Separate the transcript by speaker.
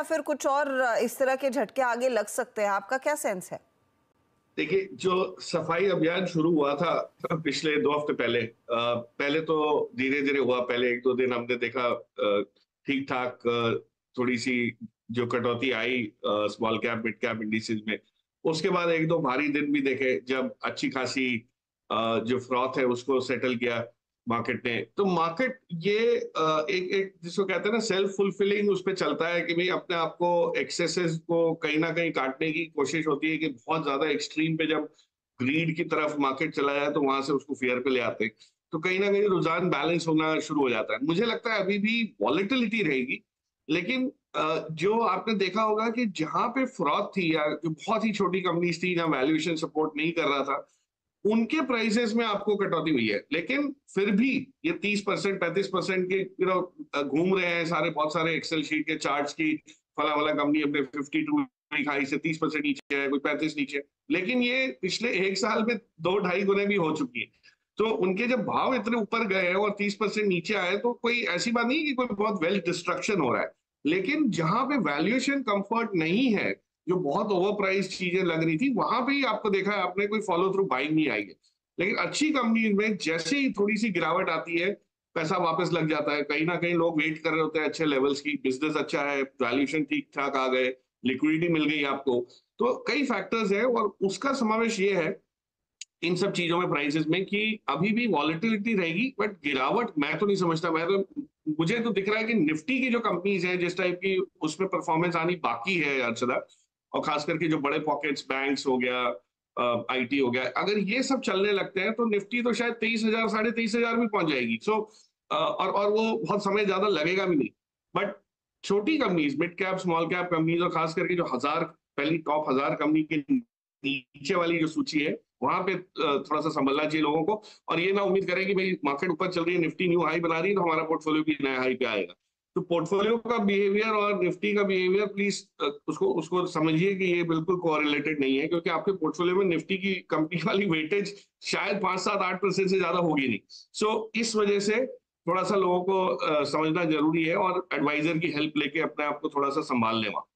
Speaker 1: या फिर कुछ और इस तरह के झटके आगे लग सकते हैं? आपका क्या सेंस है?
Speaker 2: देखिए, जो सफ़ाई अभियान शुरू हुआ था पिछले दो हफ़्ते पहले पहले तो धीरे धीरे हुआ, पहले एक दो दिन हमने देखा ठीक ठाक थोड़ी सी जो कटौती आई small cap mid cap indices में। उसके बाद एक दो भारी दिन भी देखे, जब अच्छी खासी जो फ्रॉथ है, उसको सेटल किया। मार्केट ने तो मार्केट ये एक एक जिसको कहते हैं ना सेल्फ फुलफिलिंग उस पर चलता है कि भाई अपने आप को एक्सेसेस को कहीं ना कहीं काटने की कोशिश होती है कि बहुत ज़्यादा एक्सट्रीम पे जब ग्रीड की तरफ़ मार्केट चला जाए तो वहाँ से उसको फेयर पे ले आते तो कहीं ना कहीं रुझान बैलेंस होना शुरू हो जाता है। मुझे लगता है अभी भी वॉलिटिलिटी रहेगी, लेकिन जो आपने देखा होगा कि जहाँ पे फ्रॉड थी या जो बहुत ही छोटी कंपनीज़ थी, जहाँ वैल्यूएशन सपोर्ट नहीं कर रहा था उनके प्राइसेस में आपको कटौती हुई है। लेकिन फिर भी ये तीस परसेंट, पैंतीस परसेंट के घूम रहे हैं सारे, बहुत सारे एक्सेल शीट के चार्ट्स की। फला वाला कंपनी अपने फिफ्टी टू खाई से तीस परसेंट नीचे है, कोई पैंतीस नीचे लेकिन ये पिछले एक साल में दो ढाई गुने भी हो चुकी है। तो उनके जब भाव इतने ऊपर गए हैं और तीस परसेंट नीचे आए तो कोई ऐसी बात नहीं कि कोई बहुत वेल्थ डिस्ट्रक्शन हो रहा है। लेकिन जहाँ पे वैल्यूएशन कंफर्ट नहीं है जो बहुत ओवर प्राइस चीज़ें लग रही थी, वहाँ पे ही आपको देखा है, आपने कोई फॉलो थ्रू बाइंग नहीं आई है। लेकिन अच्छी कंपनी में जैसे ही थोड़ी सी गिरावट आती है, पैसा वापस लग जाता है। कहीं ना कहीं लोग वेट कर रहे होते हैं अच्छे लेवल्स की बिज़नेस अच्छा है वैल्यूशन ठीक ठाक आ गए लिक्विडिटी मिल गई आपको। तो कई फैक्टर्स है और उसका समावेश ये है इन सब चीज़ों में प्राइसेस में, कि अभी भी वॉलिटिलिटी रहेगी बट गिरावट मैं तो नहीं समझता। मैं तो मुझे तो दिख रहा है कि निफ्टी की जो कंपनीज़ है, जिस टाइप की उसमें परफॉर्मेंस आनी बाकी है अर्चदा और खास करके जो बड़े पॉकेट्स बैंक्स हो गया आईटी हो गया, अगर ये सब चलने लगते हैं तो निफ्टी तो शायद तेईस हज़ार, साढ़े तेईस हज़ार भी पहुँच जाएगी। सो और और वो बहुत समय ज़्यादा लगेगा भी नहीं। बट छोटी companies mid cap small cap companies और खास करके जो हज़ार, पहली टॉप हज़ार कंपनी के नीचे वाली जो सूची है, वहाँ पे थोड़ा सा संभलना चाहिए लोगों को। और ये ना उम्मीद करें कि भाई मार्केट ऊपर चल रही है, निफ्टी न्यू हाई बना रही है तो हमारा पोर्टफोलियो भी नया हाई पे आएगा। तो पोर्टफोलियो का बिहेवियर और निफ्टी का बिहेवियर प्लीज़ उसको उसको समझिए कि ये बिल्कुल कोरिलेटेड नहीं है क्योंकि आपके पोर्टफोलियो में निफ्टी की कंपनी वाली वेटेज शायद पाँच सात आठ परसेंट से ज़्यादा होगी नहीं। सो so, इस वजह से थोड़ा सा लोगों को समझना ज़रूरी है और एडवाइजर की हेल्प लेके अपने आप को थोड़ा सा संभाल लेवा